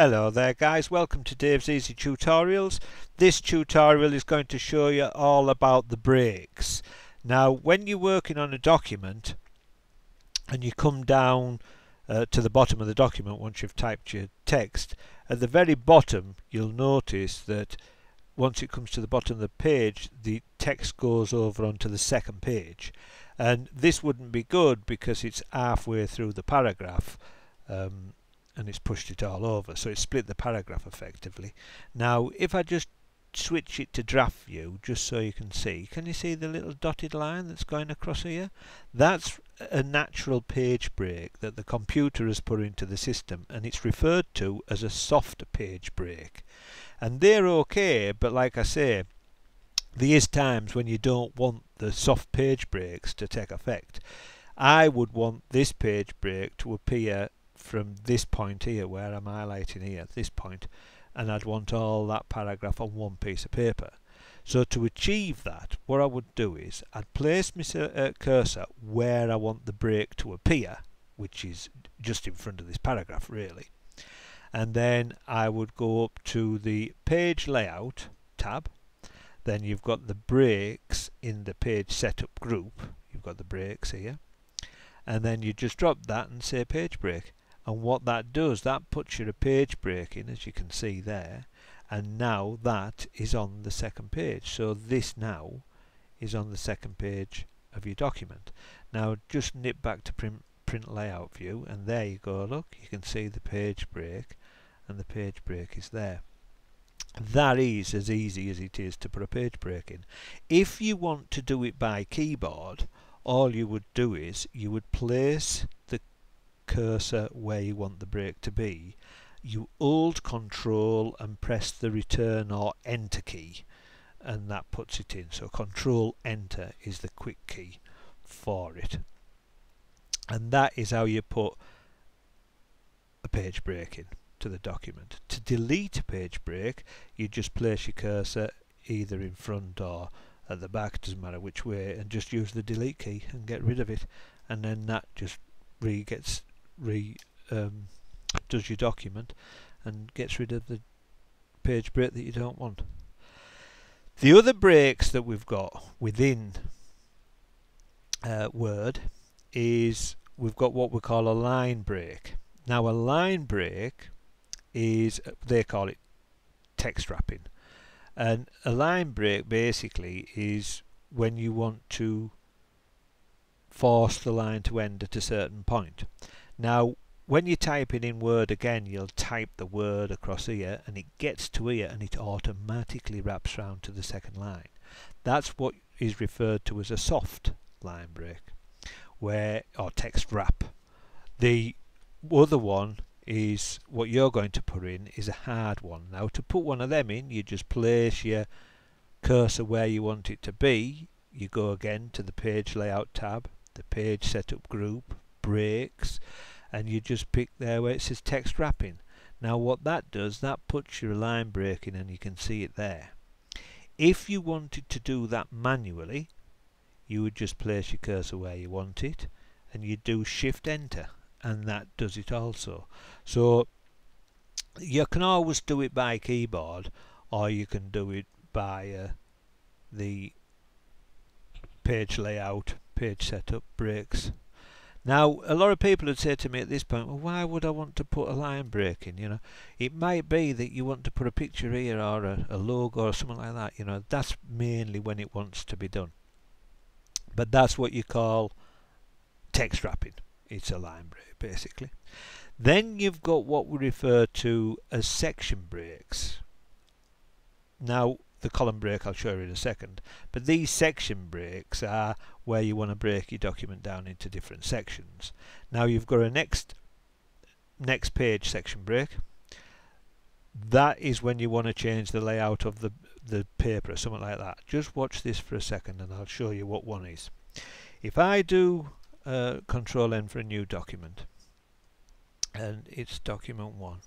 Hello there guys, welcome to Dave's Easy Tutorials. This tutorial is going to show you all about the breaks. Now when you're working on a document and you come down uh, to the bottom of the document once you've typed your text, at the very bottom you'll notice that once it comes to the bottom of the page the text goes over onto the second page and this wouldn't be good because it's halfway through the paragraph um, and it's pushed it all over so it split the paragraph effectively. Now if I just switch it to draft view just so you can see can you see the little dotted line that's going across here? That's a natural page break that the computer has put into the system and it's referred to as a soft page break. And they're okay but like I say there is times when you don't want the soft page breaks to take effect I would want this page break to appear from this point here where I'm highlighting here at this point and I'd want all that paragraph on one piece of paper. So to achieve that what I would do is I'd place my uh, cursor where I want the break to appear which is just in front of this paragraph really. And then I would go up to the page layout tab. Then you've got the breaks in the page setup group. You've got the breaks here. And then you just drop that and say page break and what that does that puts your page break in as you can see there. And now that is on the second page. So this now is on the second page of your document. Now just nip back to print print layout view and there you go. Look you can see the page break and the page break is there. That is as easy as it is to put a page break in. If you want to do it by keyboard all you would do is you would place cursor where you want the break to be, you hold control and press the return or enter key and that puts it in. So control enter is the quick key for it. And that is how you put a page break in to the document. To delete a page break, you just place your cursor either in front or at the back, doesn't matter which way, and just use the delete key and get rid of it. And then that just re gets re um, does your document and gets rid of the page break that you don't want. The other breaks that we've got within uh, Word is we've got what we call a line break. Now a line break is, they call it text wrapping. And a line break basically is when you want to force the line to end at a certain point. Now, when you're typing in Word again, you'll type the word across here and it gets to here and it automatically wraps round to the second line. That's what is referred to as a soft line break where or text wrap. The other one is what you're going to put in is a hard one. Now to put one of them in you just place your cursor where you want it to be. You go again to the page layout tab, the page setup group, breaks and you just pick there where it says text wrapping. Now what that does, that puts your line break in and you can see it there. If you wanted to do that manually, you would just place your cursor where you want it and you do shift enter and that does it also. So you can always do it by keyboard or you can do it by uh, the page layout, page setup, breaks now, a lot of people would say to me at this point, well, why would I want to put a line break in? You know, it might be that you want to put a picture here or a, a logo or something like that. You know, that's mainly when it wants to be done. But that's what you call text wrapping. It's a line break, basically. Then you've got what we refer to as section breaks. Now, the column break I'll show you in a second. But these section breaks are where you want to break your document down into different sections. Now you've got a next next page section break. That is when you want to change the layout of the the paper or something like that. Just watch this for a second and I'll show you what one is. If I do uh, control N for a new document and it's document 1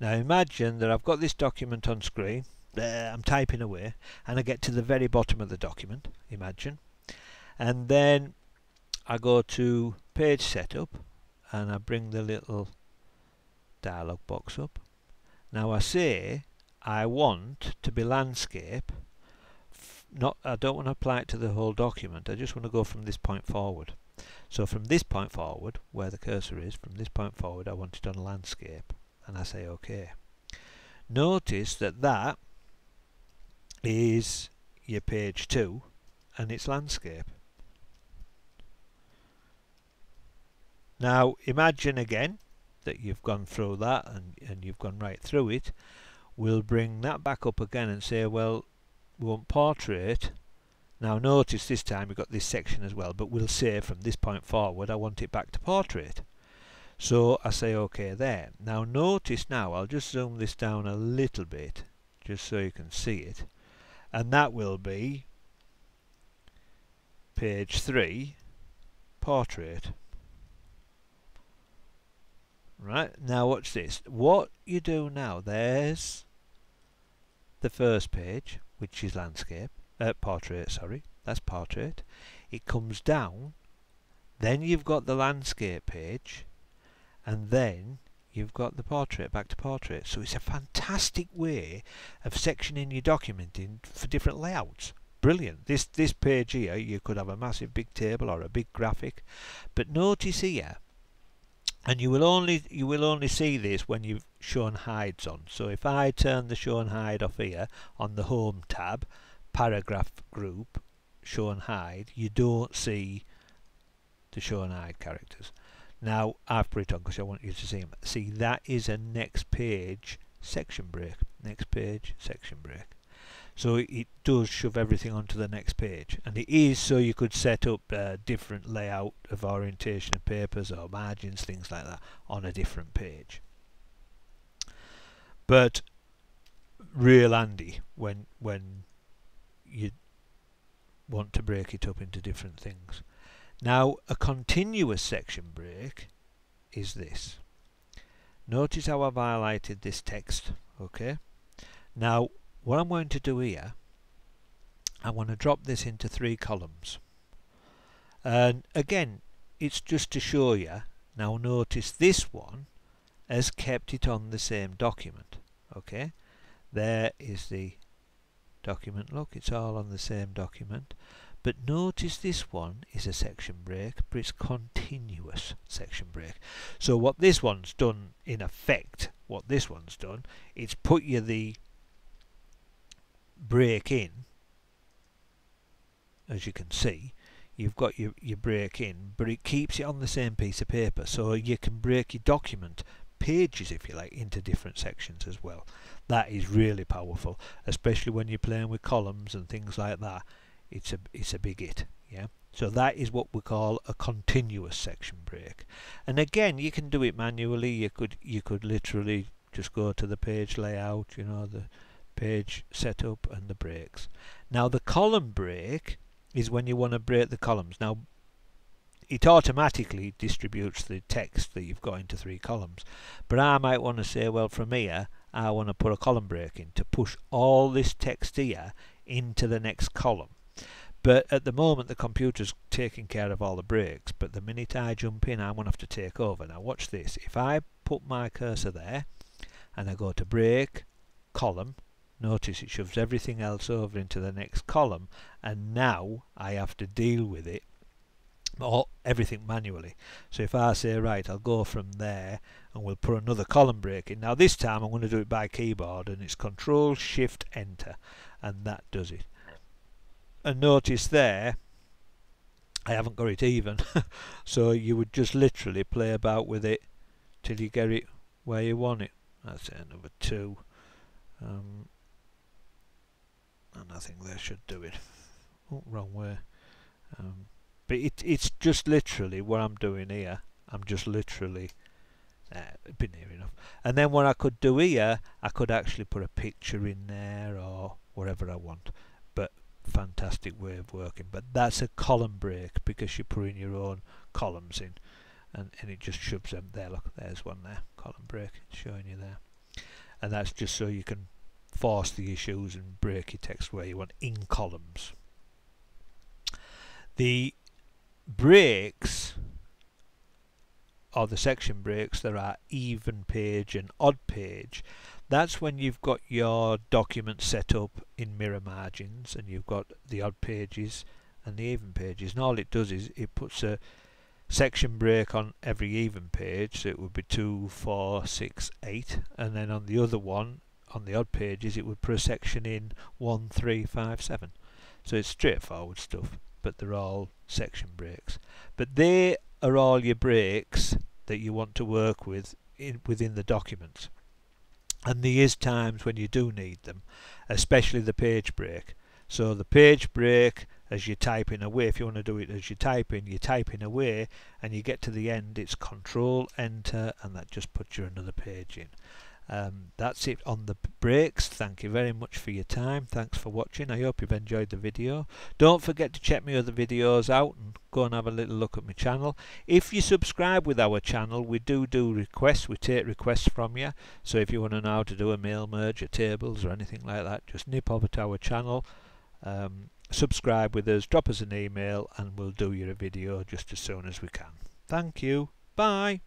now imagine that I've got this document on screen there I'm typing away and I get to the very bottom of the document imagine. And then I go to page setup and I bring the little dialog box up. Now I say I want to be landscape not I don't want to apply it to the whole document I just want to go from this point forward. So from this point forward where the cursor is from this point forward I want it on landscape and I say OK notice that that is your page 2 and it's landscape. Now imagine again that you've gone through that and, and you've gone right through it. We'll bring that back up again and say well we want portrait. Now notice this time we've got this section as well but we'll say from this point forward I want it back to portrait. So I say OK there. Now notice now I'll just zoom this down a little bit just so you can see it and that will be page 3 portrait. Right now watch this. What you do now there's the first page which is landscape uh, portrait sorry that's portrait. It comes down then you've got the landscape page and then you've got the portrait back to portrait. So it's a fantastic way of sectioning your document in for different layouts. Brilliant. This this page here you could have a massive big table or a big graphic. But notice here and you will only you will only see this when you've show hides on. So if I turn the show hide off here on the home tab paragraph group show hide you don't see the show hide characters now I've put it on because I want you to see them see that is a next page section break. Next page section break. So it does shove everything onto the next page. And it is so you could set up a different layout of orientation of papers or margins things like that on a different page. But real handy when when you want to break it up into different things now a continuous section break is this. Notice how I've highlighted this text okay? Now what I'm going to do here I want to drop this into three columns. And again it's just to show you. Now notice this one has kept it on the same document okay? There is the document. Look it's all on the same document but notice this one is a section break but it's continuous section break. So what this one's done in effect what this one's done it's put you the break in. As you can see you've got your, your break in but it keeps it on the same piece of paper. So you can break your document pages if you like into different sections as well. That is really powerful especially when you're playing with columns and things like that it's a it's a big hit yeah so that is what we call a continuous section break and again you can do it manually you could you could literally just go to the page layout you know the page setup and the breaks. Now the column break is when you want to break the columns. Now it automatically distributes the text that you've got into three columns. But I might want to say, well, from here, I want to put a column break in to push all this text here into the next column. But at the moment, the computer's taking care of all the breaks. But the minute I jump in, I'm going to have to take over. Now, watch this. If I put my cursor there and I go to break, column, notice it shoves everything else over into the next column and now I have to deal with it or everything manually so if I say right I'll go from there and we'll put another column break in now this time I'm going to do it by keyboard and it's control shift enter and that does it and notice there I haven't got it even so you would just literally play about with it till you get it where you want it that's it number two um, and I think they should do it. Oh, wrong way. Um, but it, it's just literally what I'm doing here. I'm just literally uh, been near enough. And then what I could do here, I could actually put a picture in there or whatever I want. Fantastic way of working. But that's a column break because you're putting your own columns in. And, and it just shoves them there. Look, there's one there. Column break, showing you there. And that's just so you can force the issues and break your text where you want in columns. The breaks or the section breaks there are even page and odd page that's when you've got your document set up in mirror margins and you've got the odd pages and the even pages. And all it does is it puts a section break on every even page so it would be 2 4 6 8 and then on the other one on the odd pages it would put a section in 1 3 5 7 so it's straightforward stuff but they're all section breaks. But they are all your breaks that you want to work with in, within the document and there is times when you do need them especially the page break. So the page break as you're typing away if you want to do it as you're typing you're typing away and you get to the end it's control enter and that just puts you another page in. Um, that's it on the breaks. Thank you very much for your time. Thanks for watching. I hope you've enjoyed the video. Don't forget to check my other videos out and go and have a little look at my channel. If you subscribe with our channel we do do requests. We take requests from you. So if you want to know how to do a mail merge or tables or anything like that just nip over to our channel um, subscribe with us drop us an email and we'll do you a video just as soon as we can. Thank you. Bye